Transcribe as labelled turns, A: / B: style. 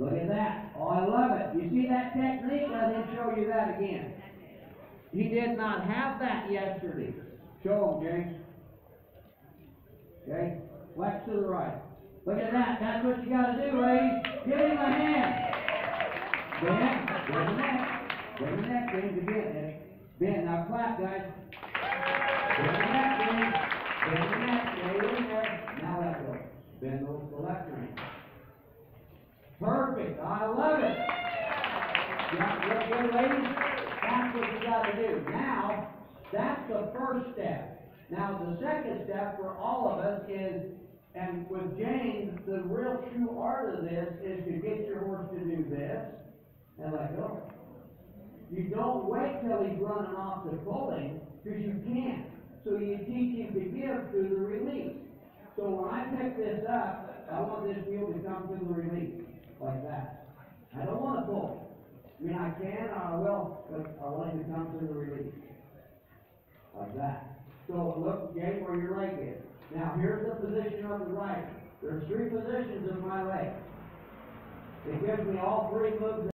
A: Look at that. Oh, I love it. You see that technique? I didn't show you that again. He did not have that yesterday. Show him, James. Okay? Flex to the right. Look at that. That's what you gotta do, ladies. Give him a hand. Bend. Bend the neck. Bend the neck. Now clap, guys. Bend the neck, James. Bend the neck. Stay in there. Now let go. Bend the, the left ring. Perfect. I love it. Yeah, good, ladies. That's what you gotta do. Now, that's the first step. Now, the second step for all of us is, and with James, the real true art of this is to get your horse to do this and let go. You don't wait till he's running off to pulling, because you can't. So you teach him to give through the release. So when I pick this up, I want this wheel to come to the release, like that. I don't wanna pull. I mean, I can, or I will, but I want it to come to the release. Like that. So look, Jay, where your leg is. Now, here's the position of the right. There's three positions of my leg. It gives me all three moves